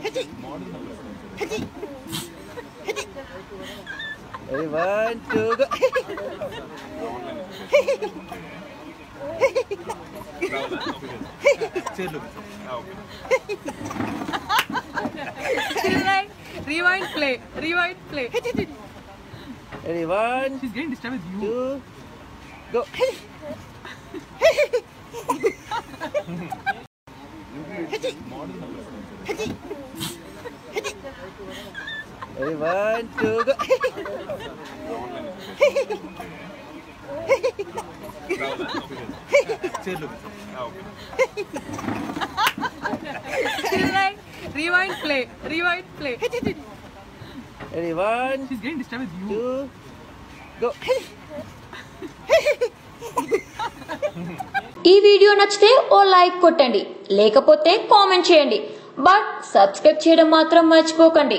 Hey, it! Hit it! Hit it! Ready, one, two, go! hey, rewind play. Rewind play. Hey, it! Ready, one. She's getting disturbed with you. hey, hey, hey, hey, hey, hey go. చీరలు Rewind, play. Rewind, play. Ready, one, She's getting disturbed with you. two, go. ఈ video నచ్చితే ఓ like కొట్టండి లేకపోతే comment చేయండి but subscribe చేయడం మాత్రం మర్చిపోకండి